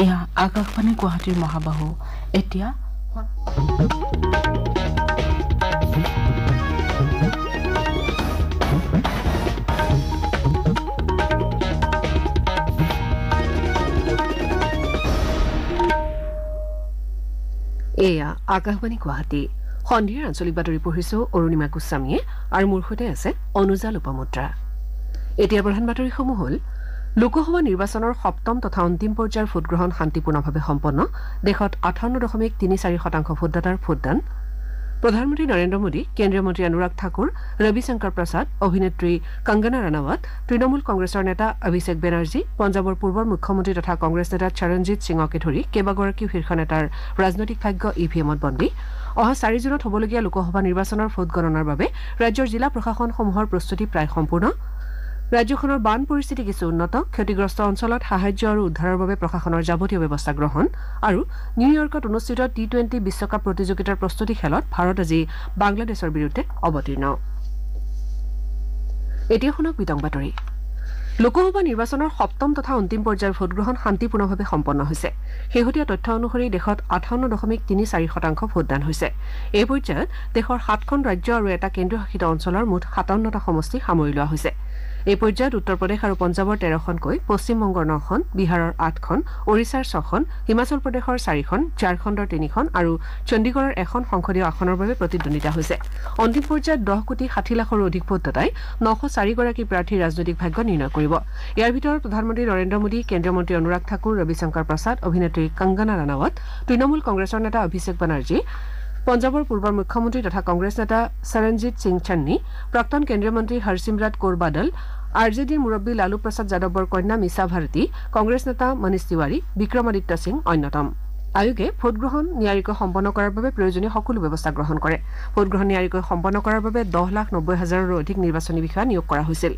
এয়া আকাশবাণী গুৱাহাটীৰ মহাবাহু। এতিয়া এয়া আকাশবাণী গুৱাহাটী। সন্ধিয়াৰ আঞ্চলিক বাতৰি পঢ়িছো অৰুণিমা গোস্বামীয়ে আৰু মোৰ সৈতে আছে অনুজা লোপামুদ্ৰা। এতিয়া প্ৰধান বাতৰিসমূহ হ'ল লোকসভা নিৰ্বাচনৰ সপ্তম তথা অন্তিম পৰ্যায়ৰ ভোটগ্ৰহণ শান্তিপূৰ্ণভাৱে সম্পন্ন। দেশত আঠাৱন্ন দশমিক তিনি চাৰি শতাংশ ভোটদাতাৰ ভোটদান। প্ৰধানমন্ত্ৰী নৰেন্দ্ৰ মোদী কেন্দ্ৰীয় মন্ত্ৰী অনুৰাগ ঠাকুৰ ৰবিশংকৰ প্ৰসাদ অভিনেত্ৰী কংগনা ৰাণাৱত তৃণমূল কংগ্ৰেছৰ নেতা অভিষেক বেনাৰ্জী পঞ্জাৱৰ পূৰ্বৰ মুখ্যমন্ত্ৰী তথা কংগ্ৰেছ নেতা চৰণজিৎ সিঙকে ধৰি কেইবাগৰাকীও শীৰ্ষ নেতাৰ ৰাজনৈতিক ভাগ্য ই ভি এমত বন্দী। অহা চাৰি জুনত হ'বলগীয়া লোকসভা নিৰ্বাচনৰ ভোট গণনাৰ বাবে ৰাজ্যৰ জিলা প্ৰশাসনসমূহৰ প্ৰস্তুতি প্ৰায় সম্পূৰ্ণ। ৰাজ্যখনৰ বান পৰিস্থিতি কিছু উন্নত ক্ষতিগ্ৰস্ত অঞ্চলত সাহায্য আৰু উদ্ধাৰৰ বাবে প্ৰশাসনৰ যাৱতীয় ব্যৱস্থা গ্ৰহণ আৰু নিউয়ৰ্কত অনুষ্ঠিত টি টুৱেণ্টি বিশ্বকাপ প্ৰতিযোগিতাৰ প্ৰস্তুতি খেলত ভাৰত আজি বাংলাদেশৰ বিৰুদ্ধে অৱতীৰ্ণ। লোকসভা নিৰ্বাচনৰ সপ্তম তথা অন্তিম পৰ্যায়ৰ ভোটগ্ৰহণ শান্তিপূৰ্ণভাৱে সম্পন্ন হৈছে। শেহতীয়া তথ্য অনুসৰি দেশত আঠাৱন্ন দশমিক তিনি চাৰি শতাংশ ভোটদান হৈছে। এই পৰ্যায়ত দেশৰ সাতখন ৰাজ্য আৰু এটা কেন্দ্ৰীয় শাসিত অঞ্চলৰ মুঠ সাতাৱন্নটা সমষ্টি সামৰি লোৱা হৈছে। এই পৰ্যায়ত উত্তৰ প্ৰদেশ আৰু পঞ্জাৱৰ তেৰখনকৈ পশ্চিমবংগৰ নখন বিহাৰৰ আঠখন ওড়িশাৰ ছখন হিমাচল প্ৰদেশৰ চাৰিখন ঝাৰখণ্ডৰ তিনিখন আৰু চণ্ডীগড়ৰ এখন সংসদীয় আসনৰ বাবে প্ৰতিদ্বন্দ্বিতা হৈছে। অন্তিম পৰ্যায়ত দহ কোটি ষাঠি লাখৰো অধিক ভোটদাতাই নশ চাৰিগৰাকী প্ৰাৰ্থীৰ ৰাজনৈতিক ভাগ্য নিৰ্ণয় কৰিব। ইয়াৰ ভিতৰত প্ৰধানমন্ত্ৰী নৰেন্দ্ৰ মোদী কেন্দ্ৰীয় মন্ত্ৰী অনুৰাগ ঠাকুৰ ৰবিশংকৰ প্ৰসাদ অভিনেত্ৰী কংগনা ৰাণাৱত তৃণমূল কংগ্ৰেছৰ নেতা অভিষেক বানাৰ্জী পঞ্জাৱৰ পূৰ্বৰ মুখ্যমন্ত্ৰী তথা কংগ্ৰেছ নেতা চৰণজিৎ সিং চান্নী প্ৰাক্তন কেন্দ্ৰীয় মন্ত্ৰী হৰচিমৰাট কৌৰ বাদল আৰ জে ডিৰ মুৰব্বী লালু প্ৰসাদ যাদৱৰ কন্যা মিছা ভাৰতী কংগ্ৰেছ নেতা মনীষ তিৱাৰী বিক্ৰমাদিত্য সিং অন্যতম। আয়োগে ভোটগ্ৰহণ নিয়াৰিকৈ সম্পন্ন কৰাৰ বাবে প্ৰয়োজনীয় সকলো ব্যৱস্থা গ্ৰহণ কৰে। ভোটগ্ৰহণ নিয়াৰিকৈ সম্পন্ন কৰাৰ বাবে দহ লাখ নব্বৈ হাজাৰৰো অধিক নিৰ্বাচনী বিষয়া নিয়োগ কৰা হৈছিল।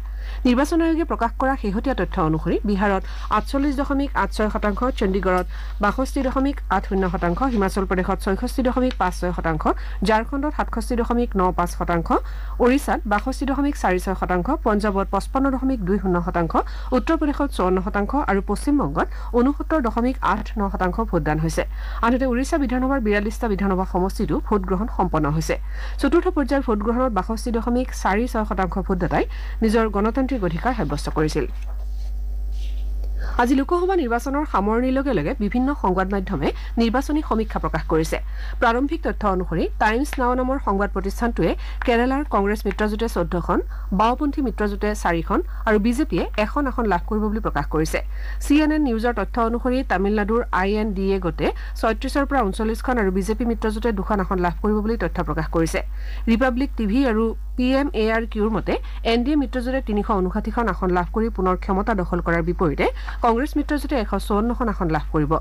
নিৰ্বাচন আয়োগে প্ৰকাশ কৰা শেহতীয়া তথ্য অনুসৰি বিহাৰত আঠচল্লিছ দশমিক আঠ ছয় শতাংশ চণ্ডীগড়ত বাষষ্ঠি দশমিক আঠ শূন্য শতাংশ হিমাচল প্ৰদেশত ছয়ষষ্ঠি দশমিক পাঁচ ছয় শতাংশ ঝাৰখণ্ডত সাতষষ্ঠি দশমিক ন পাঁচ শতাংশ ওড়িশাত বাষষ্ঠি দশমিক চাৰি ছয় শতাংশ পঞ্জাৱত পঁচপন্ন দশমিক দুই শূন্য শতাংশ উত্তৰ প্ৰদেশত চৌৱন্ন শতাংশ আৰু পশ্চিমবংগত ঊনসত্তৰ দশমিক আঠ ন শতাংশ ভোটদান হৈছে। আনহাতে ওড়িশা বিধানসভাৰ বিৰাল্লিছটা বিধানসভা সমষ্টিতো ভোটগ্ৰহণ সম্পন্ন হৈছে। চতুৰ্থ পৰ্যায়ৰ ভোটগ্ৰহণত বাষষ্ঠি দশমিক চাৰি ছয় শতাংশ ভোটদাতাই নিজৰ গণতান্ত্ৰিক অধিকাৰ সাব্যস্ত কৰিছিল। আজি লোকসভা নিৰ্বাচনৰ সামৰণিৰ লগে লগে বিভিন্ন সংবাদ মাধ্যমে নিৰ্বাচনী সমীক্ষা প্ৰকাশ কৰিছে। প্ৰাৰম্ভিক তথ্য অনুসৰি টাইমছ নাও নামৰ সংবাদ প্ৰতিষ্ঠানটোৱে কেৰালাৰ কংগ্ৰেছ মিত্ৰজোঁটে চৈধ্যখন বাওপন্থী মিত্ৰজোঁটে চাৰিখন আৰু বিজেপিয়ে এখন আসন লাভ কৰিব বুলি প্ৰকাশ কৰিছে। চি এন এন নিউজৰ তথ্য অনুসৰি তামিলনাডুৰ আই এন ডি এ গোটে ছয়ত্ৰিশৰ পৰা ঊনচল্লিছখন আৰু বিজেপি মিত্ৰজোঁটে দুখন আসন লাভ কৰিব বুলি তথ্য প্ৰকাশ কৰিছে। ৰিপাব্লিক টিভি আৰু পি এম এ আৰ কিউৰ মতে এন ডি এ মিত্ৰজোঁটে তিনিশ ঊনষাঠিখন আসন লাভ কৰি পুনৰ ক্ষমতা দখল কৰাৰ বিপৰীতে কংগ্ৰেছ মিত্ৰজোঁটে এশ চৌৱন্নখন আসন লাভ কৰিব।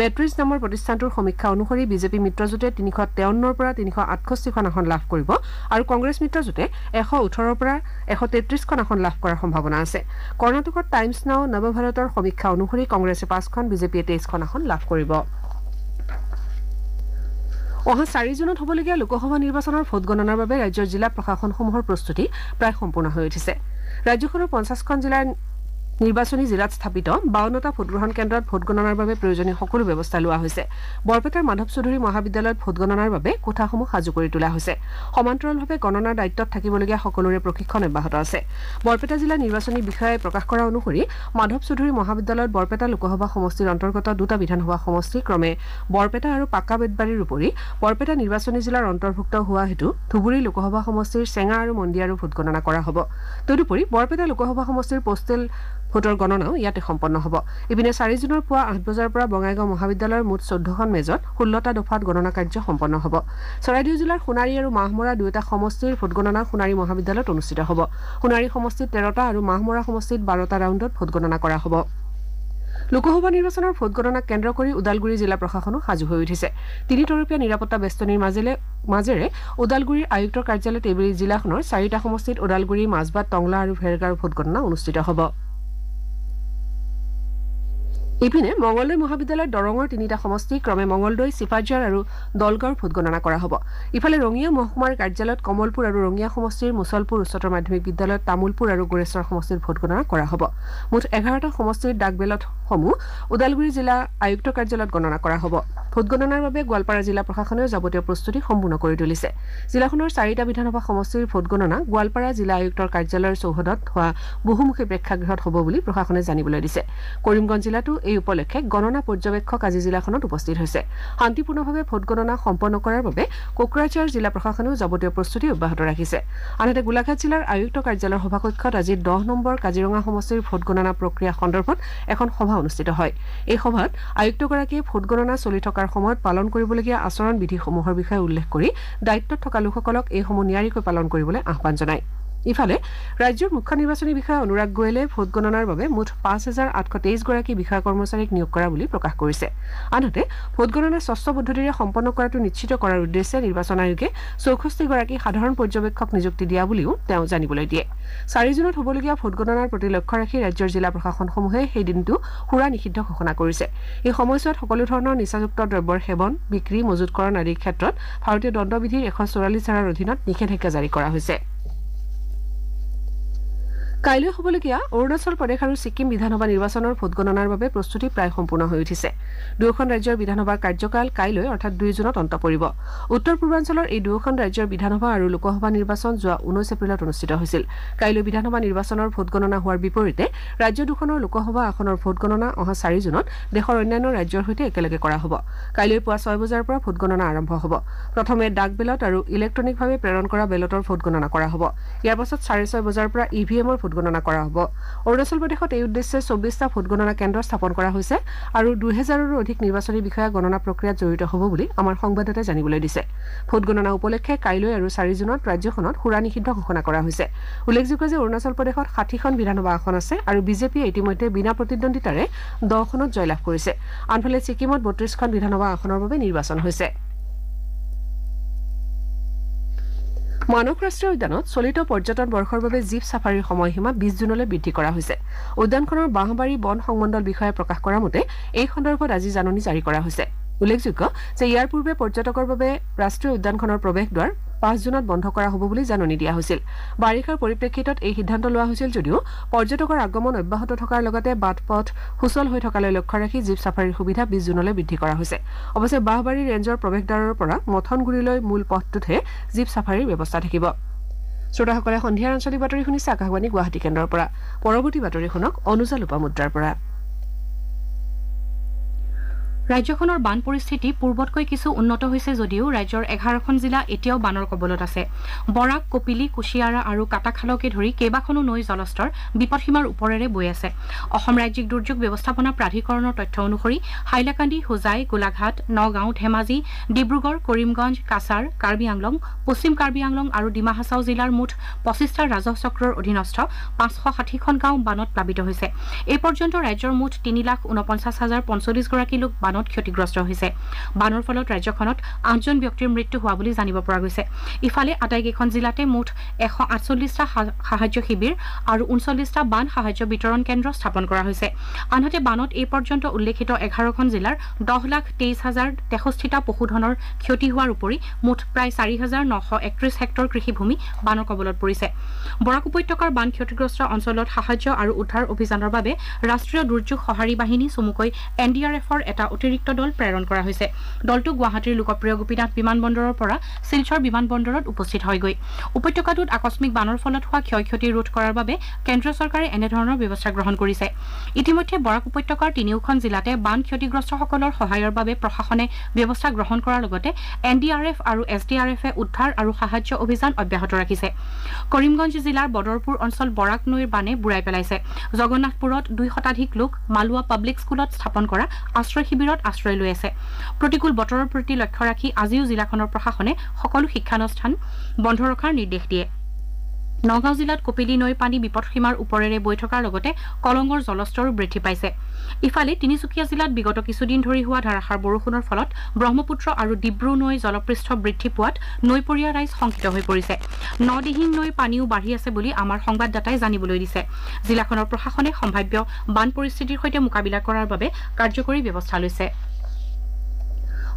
মেট্ৰিজ নামৰ প্ৰতিষ্ঠানটোৰ সমীক্ষা অনুসৰি বিজেপি মিত্ৰজোঁটে তিনিশ তেৱন্নৰ পৰা তিনিশ আঠষষ্ঠিখন আসন লাভ কৰিব আৰু কংগ্ৰেছ মিত্ৰজোঁটে এশ ওঠৰৰ পৰা এশ তেত্ৰিশখন আসন লাভ কৰাৰ সম্ভাৱনা আছে। কৰ্ণাটকত টাইমছ নাও নৱভাৰতৰ সমীক্ষা অনুসৰি কংগ্ৰেছে পাঁচখন বিজেপিয়ে তেইছখন আসন লাভ কৰিব। অহা চাৰি জুনত হ'বলগীয়া লোকসভা নিৰ্বাচনৰ ভোট গণনাৰ বাবে ৰাজ্যৰ জিলা প্ৰশাসনসমূহৰ প্ৰস্তুতি প্ৰায় সম্পূৰ্ণ হৈ উঠিছে। ৰাজ্যখনৰ পঞ্চাছখন জিলাৰ নিৰ্বাচনী জিলাত স্থাপিত বাৱন্নটা ভোটগ্ৰহণ কেন্দ্ৰত ভোট গণনাৰ বাবে প্ৰয়োজনীয় সকলো ব্যৱস্থা লোৱা হৈছে। বৰপেটাৰ মাধৱ চৌধুৰী মহাবিদ্যালয়ত ভোট গণনাৰ বাবে কোঠাসমূহ সাজু কৰি তোলা হৈছে। সমান্তৰালভাৱে গণনাৰ দায়িত্বত থাকিবলগীয়া সকলোৰে প্ৰশিক্ষণ অব্যাহত আছে। বৰপেটা জিলা নিৰ্বাচনী বিষয়াই প্ৰকাশ কৰা অনুসৰি মাধৱ চৌধুৰী মহাবিদ্যালয়ত বৰপেটা লোকসভা সমষ্টিৰ অন্তৰ্গত দুটা বিধানসভা সমষ্টি ক্ৰমে বৰপেটা আৰু পাকা বেতবাৰীৰ উপৰি বৰপেটা নিৰ্বাচনী জিলাৰ অন্তৰ্ভুক্ত হোৱা হেতু ধুবুৰী লোকসভা সমষ্টিৰ চেঙা আৰু মন্দিয়াৰো ভোট গণনা কৰা হ'ব। তদুপৰি বৰপেটা লোকসভা সমষ্টিৰ পোষ্টেল ভোটৰ গণনাও ইয়াতে সম্পন্ন হ'ব। ইপিনে চাৰি জুনৰ পুৱা আঠ বজাৰ পৰা বঙাইগাঁও মহাবিদ্যালয়ৰ মুঠ চৈধ্যখন মেজত ষোল্লটা দফাত গণনা কাৰ্য সম্পন্ন হ'ব। চৰাইদেউ জিলাৰ সোণাৰী আৰু মাহমৰা দুয়োটা সমষ্টিৰ ভোটগণনা সোণাৰী মহাবিদ্যালয়ত অনুষ্ঠিত হ'ব। সোণাৰী সমষ্টিত তেৰটা আৰু মাহমৰা সমষ্টিত বাৰটা ৰাউণ্ডত ভোটগণনা কৰা হ'ব। লোকসভা নিৰ্বাচনৰ ভোটগণনাক কেন্দ্ৰ কৰি ওদালগুৰি জিলা প্ৰশাসনো সাজু হৈ উঠিছে। তিনি তৰপীয়া নিৰাপত্তা বেষ্টনীৰ মাজেৰে মাজেৰে ওদালগুৰিৰ আয়ুক্তৰ কাৰ্যালয়ত এইবেলি জিলাখনৰ চাৰিটা সমষ্টিত ওদালগুৰি মাজবাট টংলা আৰু ভেৰগাঁৱৰ ভোটগণনা অনুষ্ঠিত হ'ব। ইপিনে মঙলদৈ মহাবিদ্যালয়ত দৰঙৰ তিনিটা সমষ্টি ক্ৰমে মঙলদৈ চিপাঝাৰ আৰু দলগাঁৱৰ ভোটগণনা কৰা হ'ব। ইফালে ৰঙিয়া মহকুমাৰ কাৰ্যালয়ত কমলপুৰ আৰু ৰঙিয়া সমষ্টিৰ মুছলপুৰ উচ্চতৰ মাধ্যমিক বিদ্যালয়ত তামোলপুৰ আৰু গোৰেশ্বৰ সমষ্টিৰ ভোটগণনা কৰা হ'ব। মুঠ এঘাৰটা সমষ্টিৰ ডাক বেলটসমূহ ওদালগুৰি জিলা আয়ুক্ত কাৰ্যালয়ত গণনা কৰা হ'ব। ভোটগণনাৰ বাবে গোৱালপাৰা জিলা প্ৰশাসনেও যাৱতীয় প্ৰস্তুতি সম্পূৰ্ণ কৰি তুলিছে। জিলাখনৰ চাৰিটা বিধানসভা সমষ্টিৰ ভোটগণনা গোৱালপাৰা জিলা আয়ুক্তৰ কাৰ্যালয়ৰ চৌহদত হোৱা বহুমুখী প্ৰেক্ষাগৃহত হ'ব বুলি প্ৰশাসনে জানিবলৈ দিছে। কৰিমগঞ্জ জিলাতো এই উপলক্ষে গণনা পৰ্যবেক্ষক আজি জিলাখনত উপস্থিত হৈছে। শান্তিপূৰ্ণভাৱে ভোটগণনা সম্পন্ন কৰাৰ বাবে কোকৰাঝাৰ জিলা প্ৰশাসনেও যাৱতীয় প্ৰস্তুতি অব্যাহত ৰাখিছে। আনহাতে গোলাঘাট জিলাৰ আয়ুক্ত কাৰ্যালয়ৰ সভাকক্ষত আজি দহ নম্বৰ কাজিৰঙা সমষ্টিৰ ভোটগণনা প্ৰক্ৰিয়া সন্দৰ্ভত এখন সভা অনুষ্ঠিত হয়। এই সভাত আয়ুক্তগৰাকীয়ে ভোটগণনা চলি থকাৰ সময়ত পালন কৰিবলগীয়া আচৰণ বিধিসমূহৰ বিষয়ে উল্লেখ কৰি দায়িত্বত থকা লোকসকলক এইসমূহ নিয়াৰিকৈ পালন কৰিবলৈ আহ্বান জনায়। ইফালে ৰাজ্যৰ মুখ্য নিৰ্বাচনী বিষয়া অনুৰাগ গোৱেলে ভোটগণনাৰ বাবে মুঠ পাঁচ হাজাৰ আঠশ তেইছগৰাকী বিষয়া কৰ্মচাৰীক নিয়োগ কৰা বুলি প্ৰকাশ কৰিছে। আনহাতে ভোটগণনা স্বচ্ছ পদ্ধতিৰে সম্পন্ন কৰাটো নিশ্চিত কৰাৰ উদ্দেশ্যে নিৰ্বাচন আয়োগে চৌষষ্ঠিগৰাকী সাধাৰণ পৰ্যবেক্ষক নিযুক্তি দিয়া বুলিও তেওঁ জানিবলৈ দিয়ে। চাৰি জুনত হ'বলগীয়া ভোটগণনাৰ প্ৰতি লক্ষ্য ৰাখি ৰাজ্যৰ জিলা প্ৰশাসনসমূহে সেই দিনটো সুৰা নিষিদ্ধ ঘোষণা কৰিছে। এই সময়ছোৱাত সকলো ধৰণৰ নিচাযুক্ত দ্ৰব্যৰ সেৱন বিক্ৰী মজুতকৰণ আদিৰ ক্ষেত্ৰত ভাৰতীয় দণ্ডবিধিৰ এশ চৌৰাল্লিছ ধাৰাৰ অধীনত নিষেধাজ্ঞা জাৰি কৰা হৈছে। কাইলৈ হ'বলগীয়া অৰুণাচল প্ৰদেশ আৰু ছিক্কিম বিধানসভা নিৰ্বাচনৰ ভোটগণনাৰ বাবে প্ৰস্তুতি প্ৰায় সম্পূৰ্ণ হৈ উঠিছে। দুয়োখন ৰাজ্যৰ বিধানসভাৰ কাৰ্যকাল কাইলৈ অৰ্থাৎ দুই জুনত অন্ত পৰিব। উত্তৰ পূৰ্বাঞ্চলৰ এই দুয়োখন ৰাজ্যৰ বিধানসভা আৰু লোকসভা নিৰ্বাচন যোৱা ঊনৈছ এপ্ৰিলত অনুষ্ঠিত হৈছিল। কাইলৈ বিধানসভা নিৰ্বাচনৰ ভোটগণনা হোৱাৰ বিপৰীতে ৰাজ্য দুখনৰ লোকসভা আসনৰ ভোটগণনা অহা চাৰি জুনত দেশৰ অন্যান্য ৰাজ্যৰ সৈতে একেলগে কৰা হ'ব। কাইলৈ পুৱা ছয় বজাৰ পৰা ভোটগণনা আৰম্ভ হ'ব। প্ৰথমে ডাক বেলট আৰু ইলেক্ট্ৰনিকভাৱে প্ৰেৰণ কৰা বেলটৰ ভোটগণনা কৰা হ'ব। ইয়াৰ পাছত চাৰে ছয় বজাৰ পৰা ই ভি এমৰ ভোটগণনা কৰা হ'ব। অৰুণাচল প্ৰদেশত এই উদ্দেশ্যে চৌবিছটা ভোটগণনা কেন্দ্ৰ স্থাপন কৰা হৈছে আৰু দুহেজাৰৰো অধিক নিৰ্বাচনী বিষয়া গণনা প্ৰক্ৰিয়াত জড়িত হ'ব বুলি আমাৰ সংবাদদাতাই জানিবলৈ দিছে। ভোটগণনা উপলক্ষে কাইলৈ আৰু চাৰি জুনত ৰাজ্যখনত সুৰা নিষিদ্ধ ঘোষণা কৰা হৈছে। উল্লেখযোগ্য যে অৰুণাচল প্ৰদেশত ষাঠিখন বিধানসভা আসন আছে আৰু বিজেপিয়ে ইতিমধ্যে বিনা প্ৰতিদ্বন্দ্বিতাৰে দহখনত জয়লাভ কৰিছে। আনফালে ছিকিমত বত্ৰিশখন বিধানসভা আসনৰ বাবে নিৰ্বাচন হৈছে। মানস ৰাষ্ট্ৰীয় উদ্যানত চলিত পৰ্যটন বৰ্ষৰ বাবে জীপ ছাফাৰীৰ সময়সীমা বিছ জুনলৈ বৃদ্ধি কৰা হৈছে। উদ্যানখনৰ বাঁহবাৰী বন সংমণ্ডল বিষয়াই প্ৰকাশ কৰা মতে এই সন্দৰ্ভত আজি জাননী জাৰি কৰা হৈছে। উল্লেখযোগ্য যে ইয়াৰ পূৰ্বে পৰ্যটকৰ বাবে ৰাষ্ট্ৰীয় উদ্যানখনৰ প্ৰৱেশদ্বাৰ পাঁচ জুনত বন্ধ কৰা হ'ব বুলি জাননী দিয়া হৈছিল। বাৰিষাৰ পৰিপ্ৰেক্ষিতত এই সিদ্ধান্ত লোৱা হৈছিল যদিও পৰ্যটকৰ আগমন অব্যাহত থকাৰ লগতে বাট পথ সুচল হৈ থকালৈ লক্ষ্য ৰাখি জীপ ছাফাৰীৰ সুবিধা বিছ জুনলৈ বৃদ্ধি কৰা হৈছে। অৱশ্যে বাঁহবাৰী ৰেঞ্জৰ প্ৰৱেশদ্বাৰৰ পৰা মথনগুৰিলৈ মূল পথটোতহে জীপ ছাফাৰীৰ ব্যৱস্থা থাকিব। শ্ৰোতাসকলে সন্ধিয়াৰ আঞ্চলিক বাতৰি শুনিছে আকাশবাণী গুৱাহাটী কেন্দ্ৰৰ পৰা। পৰৱৰ্তী বাতৰি শুনক অনুজা লোপামুদ্ৰাৰ পৰা। ৰাজ্যখনৰ বান পৰিস্থিতি পূৰ্বতকৈ কিছু উন্নত হৈছে যদিও ৰাজ্যৰ এঘাৰখন জিলা এতিয়াও বানৰ কবলত আছে। বৰাক কপিলি কুশিয়াৰা আৰু কাটাখালকে ধৰি কেইবাখনো নৈ জলস্তৰ বিপদসীমাৰ ওপৰেৰে বৈ আছে। অসম ৰাজ্যিক দুৰ্যোগ ব্যৱস্থাপনা প্ৰাধিকৰণৰ তথ্য অনুসৰি হাইলাকান্দি হোজাই গোলাঘাট নগাঁও ধেমাজি ডিব্ৰুগড় কৰিমগঞ্জ কাছাৰ কাৰ্বি আংলং পশ্চিম কাৰ্বি আংলং আৰু ডিমা হাছাও জিলাৰ মুঠ পঁচিছটা ৰাজহ চক্ৰৰ অধীনস্থ পাঁচশ ষাঠিখন গাঁও বানত প্লাৱিত হৈছে। এই পৰ্যন্ত ৰাজ্যৰ মুঠ তিনি লাখ ঊনপঞ্চাছ হাজাৰ পঞ্চল্লিছগৰাকী লোক বানত ক্ষতিগ্ৰস্ত হৈছে। বানৰ ফলত ৰাজ্যখনত আঠজন ব্যক্তিৰ মৃত্যু হোৱা বুলি জানিব পৰা গৈছে। ইফালে আটাইকেইখন জিলাতে মুঠ এশ আঠচল্লিছটা সাহায্য শিবিৰ আৰু ঊনচল্লিছটা বান সাহায্য বিতৰণ কেন্দ্ৰ স্থাপন কৰা হৈছে। আনহাতে বানত এই পৰ্যন্ত উল্লেখিত এঘাৰখন জিলাৰ দহ লাখ তেইছ হাজাৰ তেষষ্ঠিটা পশুধনৰ ক্ষতি হোৱাৰ উপৰি মুঠ প্ৰায় চাৰি হাজাৰ নশ একত্ৰিছ হেক্টৰ কৃষিভূমি বানৰ কবলত পৰিছে। বৰাক উপত্যকাৰ বান ক্ষতিগ্ৰস্ত অঞ্চলত সাহায্য আৰু উদ্ধাৰ অভিযানৰ বাবে ৰাষ্ট্ৰীয় দুৰ্যোগ সঁহাৰি বাহিনী চমুকৈ এন ডি আৰ এফৰ এটা অতিৰিক্ত দল প্ৰেৰণ কৰা হৈছে। দলটো গুৱাহাটীৰ লোকপ্ৰিয় গোপীনাথ বিমানবন্দৰৰ পৰা শিলচৰ বিমানবন্দৰত উপস্থিত হয়গৈ। উপত্যকাটোত আকস্মিক বানৰ ফলত হোৱা ক্ষয় ক্ষতি ৰোধ কৰাৰ বাবে কেন্দ্ৰীয় চৰকাৰে এনেধৰণৰ ব্যৱস্থা গ্ৰহণ কৰিছে। ইতিমধ্যে বৰাক উপত্যকাৰ তিনিওখন জিলাতে বান ক্ষতিগ্ৰস্তসকলৰ সহায়ৰ বাবে প্ৰশাসনে ব্যৱস্থা গ্ৰহণ কৰাৰ লগতে এন ডি আৰ এফ আৰু এছ ডি আৰ এফে উদ্ধাৰ আৰু সাহায্য অভিযান অব্যাহত ৰাখিছে। কৰিমগঞ্জ জিলাৰ বদৰপুৰ অঞ্চল বৰাক নৈৰ বানে বুঢ়াই পেলাইছে। জগন্নাথপুৰত দুই শতাধিক লোক মালোৱা পাব্লিক স্কুলত স্থাপন কৰা আশ্ৰয় শিবিৰত আশ্ৰয় লৈ আছে। প্ৰতিকূল বতৰৰ প্ৰতি লক্ষ্য ৰাখি আজিও জিলাখনৰ প্ৰশাসনে সকলো শিক্ষানুষ্ঠান বন্ধ ৰখাৰ নিৰ্দেশ দিয়ে। নগাঁও জিলাত কপিলী নৈৰ পানী বিপদসীমাৰ ওপৰেৰে বৈ থকাৰ লগতে কলঙৰ জলস্তৰো বৃদ্ধি পাইছে। ইফালে তিনিচুকীয়া জিলাত বিগত কিছুদিন ধৰি হোৱা ধাৰাসাৰ বৰষুণৰ ফলত ব্ৰহ্মপুত্ৰ আৰু ডিব্ৰু নৈ জলপৃষ্ঠ বৃদ্ধি পোৱাত নৈপৰীয়া ৰাইজ শংকিত হৈ পৰিছে। নদিহিং নৈৰ পানীও বাঢ়ি আছে বুলি আমাৰ সংবাদদাতাই জানিবলৈ দিছে। জিলাখনৰ প্ৰশাসনে সম্ভাৱ্য বান পৰিস্থিতিৰ সৈতে মোকাবিলা কৰাৰ বাবে কাৰ্যকৰী ব্যৱস্থা লৈছে।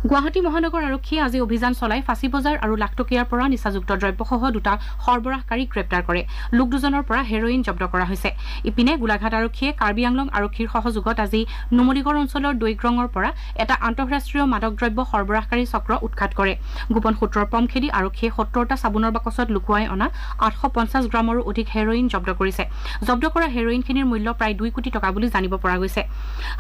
গুৱাহাটী মহানগৰ আৰক্ষীয়ে আজি অভিযান চলাই ফাঁচী বজাৰ আৰু লাখটকীয়াৰ পৰা নিচাযুক্ত দ্ৰব্যসহ দুটা সৰবৰাহকাৰীক গ্ৰেপ্তাৰ কৰে। লোক দুজনৰ পৰা হেৰইন জব্দ কৰা হৈছে। ইপিনে গোলাঘাট আৰক্ষীয়ে কাৰ্বি আংলং আৰক্ষীৰ সহযোগত আজি নুমলীগড় অঞ্চলৰ দৈগ্ৰঙৰ পৰা এটা আন্তঃৰাষ্ট্ৰীয় মাদক দ্ৰব্য সৰবৰাহকাৰী চক্ৰ উৎখাত কৰে। গোপন সূত্ৰৰ পম খেদি আৰক্ষীয়ে সত্তৰটা চাবোনৰ বাকচত লুকুৱাই অনা আঠশ পঞ্চাছ গ্ৰামৰো অধিক হেৰইন জব্দ কৰিছে। জব্দ কৰা হেৰইনখিনিৰ মূল্য প্ৰায় দুই কোটি টকা বুলি জানিব পৰা গৈছে।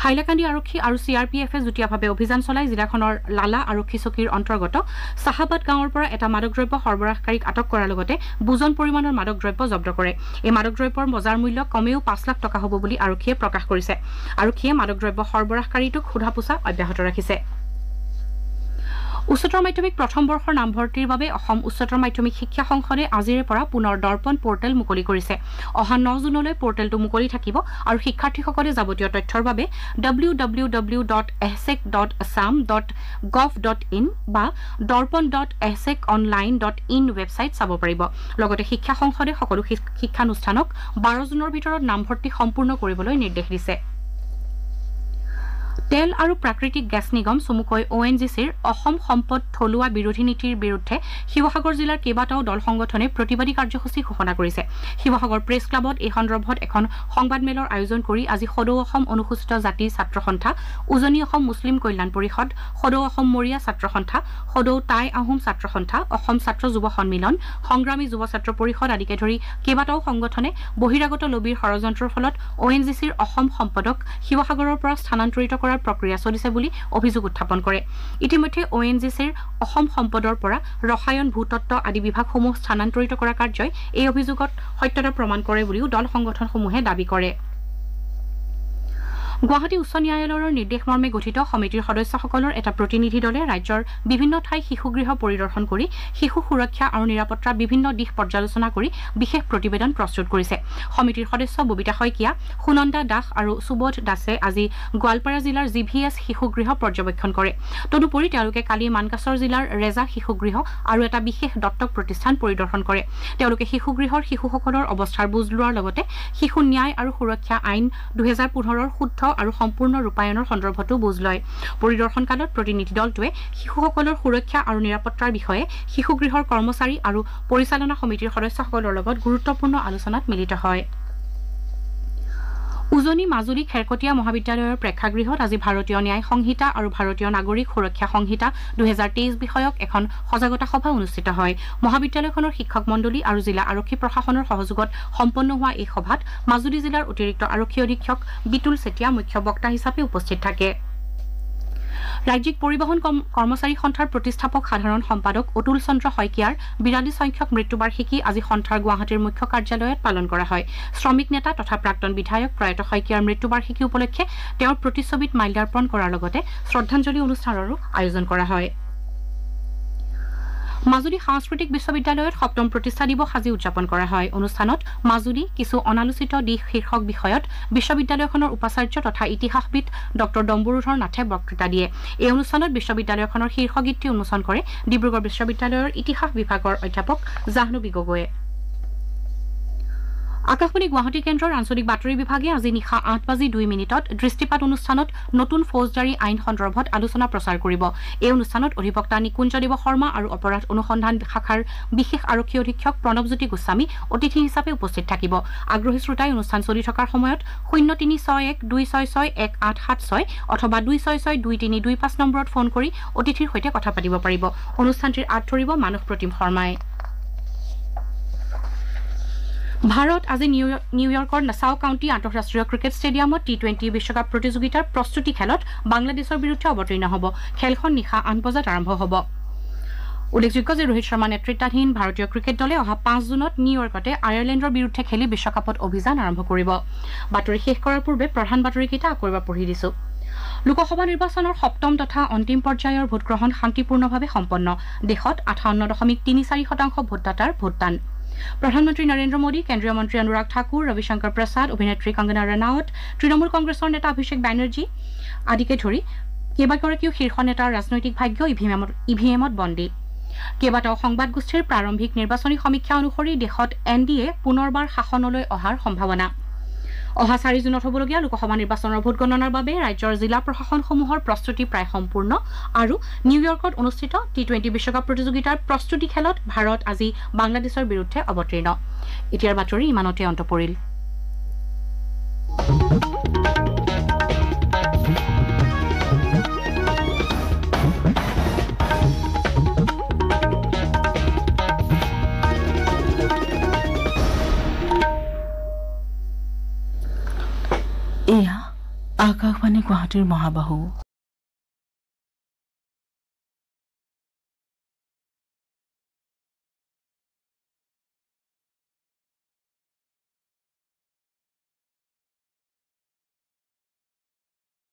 হাইলাকান্দি আৰক্ষী আৰু চি আৰ পি এফে যুটীয়াভাৱে অভিযান চলাই জিলাখনৰ লালা আৰক্ষী চকীৰ অন্তৰ্গত। চাহাবাদ গাঁৱৰ পৰা এটা মাদক দ্ৰব্য সৰবৰাহকাৰীক আটক কৰাৰ লগতে বুজন পৰিমাণৰ মাদক দ্ৰব্য জব্দ কৰে। এই মাদক দ্ৰব্যৰ বজাৰ মূল্য কমেও পাঁচ লাখ টকা হ'ব বুলি আৰক্ষীয়ে প্ৰকাশ কৰিছে। আৰক্ষীয়ে মাদক দ্ৰব্য সৰবৰাহকাৰীটোক সোধা পোছা অব্যাহত ৰাখিছে। উচ্চতৰ মাধ্যমিক প্ৰথম বৰ্ষৰ নামভৰ্তিৰ বাবে অসম উচ্চতৰ মাধ্যমিক শিক্ষা সংসদে আজিৰে পৰা পুনৰ দৰ্পণ পৰ্টেল মুকলি কৰিছে। অহা ন জুনলৈ পৰ্টেলটো মুকলি থাকিব আৰু শিক্ষাৰ্থীসকলে যাৱতীয় তথ্যৰ বাবে W W W dot AHSEC dot Assam dot gov dot in বা Darpan dot AHSEC online dot in website চাব পাৰিব। লগতে শিক্ষা সংসদে সকলো শিক- শিক্ষানুষ্ঠানক বাৰ জুনৰ ভিতৰত নামভৰ্তি সম্পূৰ্ণ কৰিবলৈ নিৰ্দেশ দিছে। তেল আৰু প্ৰাকৃতিক গেছ নিগম চমুকৈ অ' এন জি চিৰ অসম সম্পদ থলুৱা বিৰোধী নীতিৰ বিৰুদ্ধে শিৱসাগৰ জিলাৰ কেইবাটাও দল সংগঠনে প্ৰতিবাদী কাৰ্যসূচী ঘোষণা কৰিছে। শিৱসাগৰ প্ৰেছ ক্লাবত এই সন্দৰ্ভত এখন সংবাদমেলৰ আয়োজন কৰি আজি সদৌ অসম অনুসূচিত জাতি ছাত্ৰ সন্থা উজনি অসম মুছলিম কল্যাণ পৰিষদ সদৌ অসম মৰিয়া ছাত্ৰ সন্থা সদৌ টাই আহোম ছাত্ৰ সন্থা অসম ছাত্ৰ যুৱ সন্মিলন সংগ্ৰামী যুৱ ছাত্ৰ পৰিষদ আদিকে ধৰি কেইবাটাও সংগঠনে বহিৰাগত লবিৰ ষড়যন্ত্ৰৰ ফলত অ' এন জি চিৰ অসম সম্পদক শিৱসাগৰৰ পৰা স্থানান্তৰিত কৰাৰ প্ৰক্ৰিয়া চলিছে বুলি অভিযোগ উত্থাপন কৰে। ইতিমধ্যে অ' এন জি চিৰ অসম সম্পদৰ পৰা ৰসায়ন ভূতত্ব আদি বিভাগসমূহ স্থানান্তৰিত কৰা কাৰ্যই এই অভিযোগত সত্যতা প্ৰমাণ কৰে বুলিও দল সংগঠনসমূহে দাবী কৰে। গুৱাহাটী উচ্চ ন্যায়ালয়ৰ নিৰ্দেশমৰ্মে গঠিত সমিতিৰ সদস্যসকলৰ এটা প্ৰতিনিধি দলে ৰাজ্যৰ বিভিন্ন ঠাই শিশুগৃহ পৰিদৰ্শন কৰি শিশু সুৰক্ষা আৰু নিৰাপত্তাৰ বিভিন্ন দিশ পৰ্যালোচনা কৰি বিশেষ প্ৰতিবেদন প্ৰস্তুত কৰিছে। সমিতিৰ সদস্য ববিতা শইকীয়া সুনন্দা দাস আৰু সুবোধ দাসে আজি গোৱালপাৰা জিলাৰ জি ভি এছ শিশুগৃহ পৰ্যবেক্ষণ কৰে। তদুপৰি তেওঁলোকে কালি মানকাছৰ জিলাৰ ৰেজা শিশুগৃহ আৰু এটা বিশেষ দত্তক প্ৰতিষ্ঠান পৰিদৰ্শন কৰে। তেওঁলোকে শিশুগৃহৰ শিশুসকলৰ অৱস্থাৰ বুজ লোৱাৰ লগতে শিশু ন্যায় আৰু সুৰক্ষা আইন দুহেজাৰ পোন্ধৰৰ শুদ্ধ আৰু সম্পূৰ্ণ ৰূপায়ণৰ সন্দৰ্ভতো বুজ লয়। পৰিদৰ্শনকালত প্ৰতিনিধি দলটোৱে শিশুসকলৰ সুৰক্ষা আৰু নিৰাপত্তাৰ বিষয়ে শিশুগৃহৰ কৰ্মচাৰী আৰু পৰিচালনা সমিতিৰ সদস্যসকলৰ লগত গুৰুত্বপূৰ্ণ আলোচনাত মিলিত হয়। উজনি মাজুলী খেৰকটীয়া মহাবিদ্যালয়ৰ প্ৰেক্ষাগৃহত আজি ভাৰতীয় ন্যায় সংহিতা আৰু ভাৰতীয় নাগৰিক সুৰক্ষা সংহিতা দুহেজাৰ তেইছ বিষয়ক এখন সজাগতা সভা অনুষ্ঠিত হয়। মহাবিদ্যালয়খনৰ শিক্ষক মণ্ডলী আৰু জিলা আৰক্ষী প্ৰশাসনৰ সহযোগত সম্পন্ন হোৱা এই সভাত মাজুলী জিলাৰ অতিৰিক্ত আৰক্ষী অধীক্ষক বিতুল চেতিয়া মুখ্য বক্তা হিচাপে উপস্থিত থাকে। ৰাজ্যিক পৰিবহণ কৰ্ম- কৰ্মচাৰী সন্থাৰ প্ৰতিষ্ঠাপক সাধাৰণ সম্পাদক অতুল চন্দ্ৰ শইকীয়াৰ বিৰাল্লিছ সংখ্যক মৃত্যুবাৰ্ষিকী আজি সন্থাৰ গুৱাহাটীৰ মুখ্য কাৰ্যালয়ত পালন কৰা হয়। শ্ৰমিক নেতা তথা প্ৰাক্তন বিধায়ক প্ৰয়াত শইকীয়াৰ মৃত্যুবাৰ্ষিকী উপলক্ষে তেওঁৰ প্ৰতিচ্ছবিত মাল্যাৰ্পণ কৰাৰ লগতে শ্ৰদ্ধাঞ্জলি অনুষ্ঠানৰো আয়োজন কৰা হয়। মাজুলী সাংস্কৃতিক বিশ্ববিদ্যালয়ত সপ্তম প্ৰতিষ্ঠা দিৱস আজি উদযাপন কৰা হয়। অনুষ্ঠানত মাজুলী কিছু অনালোচিত দিশ শীৰ্ষক বিষয়ত বিশ্ববিদ্যালয়খনৰ উপাচাৰ্য তথা ইতিহাসবিদ ডঃ ডম্বৰুধৰ নাথে বক্তৃতা দিয়ে। এই অনুষ্ঠানত বিশ্ববিদ্যালয়খনৰ শীৰ্ষগীতটি উন্মোচন কৰে ডিব্ৰুগড় বিশ্ববিদ্যালয়ৰ ইতিহাস বিভাগৰ অধ্যাপক জাহ্নবী গগৈয়ে। আকাশবাণী গুৱাহাটী কেন্দ্ৰৰ আঞ্চলিক বাতৰি বিভাগে আজি নিশা আঠ বাজি দুই মিনিটত দৃষ্টিপাত অনুষ্ঠানত নতুন ফৌজদাৰী আইন সন্দৰ্ভত আলোচনা প্ৰচাৰ কৰিব। এই অনুষ্ঠানত অধিবক্তা নিকুঞ্জদেৱ শৰ্মা আৰু অপৰাধ অনুসন্ধান শাখাৰ বিশেষ আৰক্ষী অধীক্ষক প্ৰণৱজ্যোতি গোস্বামী অতিথি হিচাপে উপস্থিত থাকিব। আগ্ৰহী শ্ৰোতাই অনুষ্ঠান চলি থকাৰ সময়ত শূন্য তিনি ছয় এক দুই ছয় ছয় এক আঠ সাত ছয় অথবা দুই ছয় ছয় দুই তিনি দুই পাঁচ নম্বৰত ফোন কৰি অতিথিৰ সৈতে কথা পাতিব পাৰিব। অনুষ্ঠানটিৰ আঁত ধৰিব মানস প্ৰতিম শৰ্মাই। ভাৰত আজি নিউ- নিউয়ৰ্কৰ নাছাও কাউণ্টি আন্তঃৰাষ্ট্ৰীয় ক্ৰিকেট ষ্টেডিয়ামত টি টুৱেণ্টি বিশ্বকাপ প্ৰতিযোগিতাৰ প্ৰস্তুতি খেলত বাংলাদেশৰ বিৰুদ্ধে অৱতীৰ্ণ হ'ব। খেলখন নিশা আঠ বজাত আৰম্ভ হ'ব। উল্লেখযোগ্য যে ৰোহিত শৰ্মা নেতৃত্বাধীন ভাৰতীয় ক্ৰিকেট দলে অহা পাঁচ জুনত নিউয়ৰ্কতে আয়াৰলেণ্ডৰ বিৰুদ্ধে খেলি বিশ্বকাপত অভিযান আৰম্ভ কৰিব। বাতৰি শেষ কৰাৰ পূৰ্বে প্ৰধান বাতৰিকেইটা আকৌ এবাৰ পঢ়ি দিছো। লোকসভা নিৰ্বাচনৰ সপ্তম তথা অন্তিম পৰ্যায়ৰ ভোটগ্ৰহণ শান্তিপূৰ্ণভাৱে সম্পন্ন। দেশত আঠাৱন্ন দশমিক তিনি চাৰি শতাংশ ভোটদাতাৰ ভোটদান। প্ৰধানমন্ত্ৰী নৰেন্দ্ৰ মোদী কেন্দ্ৰীয় মন্ত্ৰী অনুৰাগ ঠাকুৰ ৰবিশংকৰ প্ৰসাদ অভিনেত্ৰী কংগনা ৰানাৱট তৃণমূল কংগ্ৰেছৰ নেতা অভিষেক বেনাৰ্জী আদিকে ধৰি কেইবাগৰাকীও শীৰ্ষ নেতাৰ ৰাজনৈতিক ভাগ্য ইভিএমত ইভিএমত বন্দী। কেইবাটাও সংবাদ গোষ্ঠীৰ প্ৰাৰম্ভিক নিৰ্বাচনী সমীক্ষা অনুসৰি দেশত এন ডি এ পুনৰবাৰ শাসনলৈ অহাৰ সম্ভাৱনা। অহা চাৰি জুনত হ'বলগীয়া লোকসভা নিৰ্বাচনৰ ভোটগণনাৰ বাবে ৰাজ্যৰ জিলা প্ৰশাসনসমূহৰ প্ৰস্তুতি প্ৰায় সম্পূৰ্ণ আৰু নিউয়ৰ্কত অনুষ্ঠিত টি টুৱেণ্টি বিশ্বকাপ প্ৰতিযোগিতাৰ প্ৰস্তুতি খেলত ভাৰত আজি বাংলাদেশৰ বিৰুদ্ধে অৱতীৰ্ণ। এতিয়াৰ বাতৰি ইমানতে অন্ত পৰিল। আকাশবাণী গুৱাহাটীৰ মহাবাহু